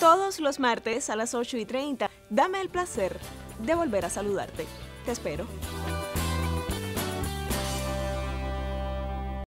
Todos los martes a las 8 y 30, dame el placer de volver a saludarte. Te espero.